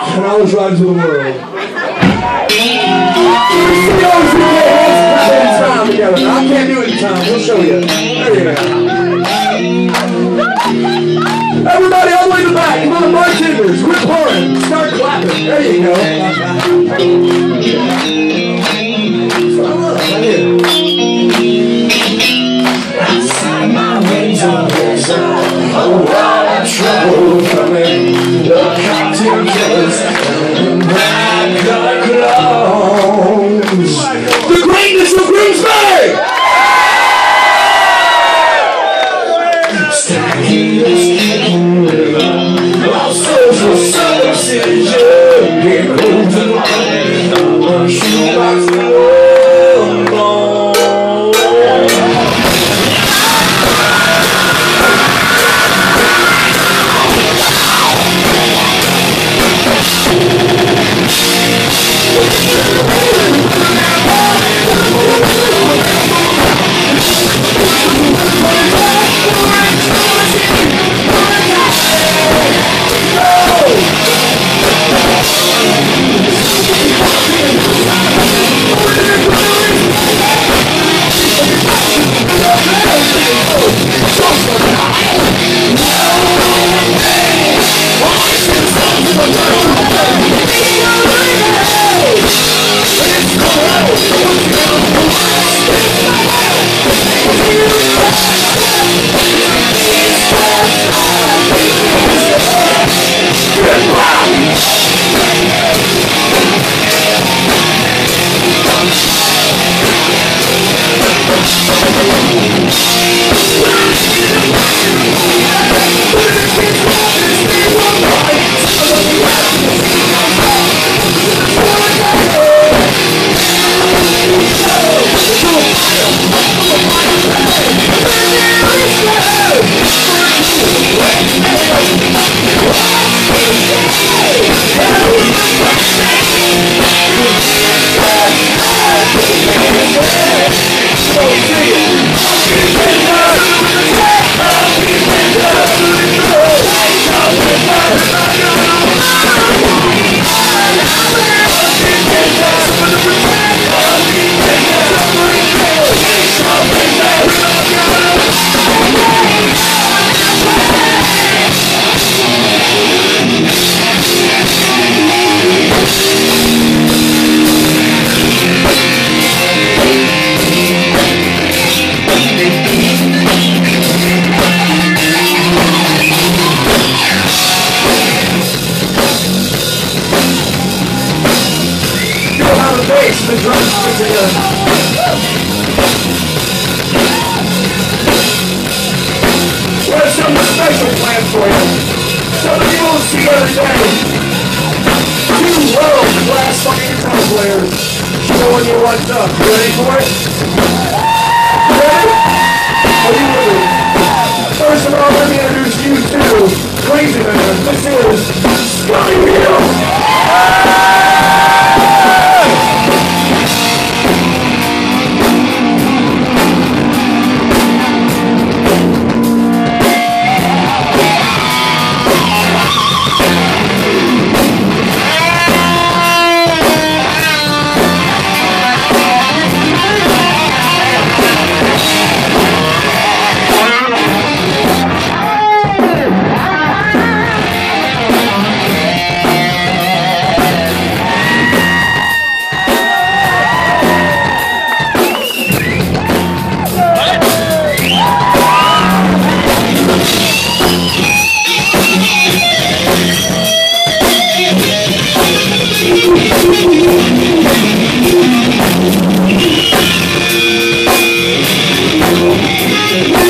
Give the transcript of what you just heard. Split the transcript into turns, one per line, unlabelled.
and I was riding to the world. I can't do it in time. We'll show you. There you go. Get how the bass and drums fit together. We have something special planned for you. Something you won't see every day. Two world-class fucking guitar players showing you what's up. You ready for it? Ready? Are you ready? Hey!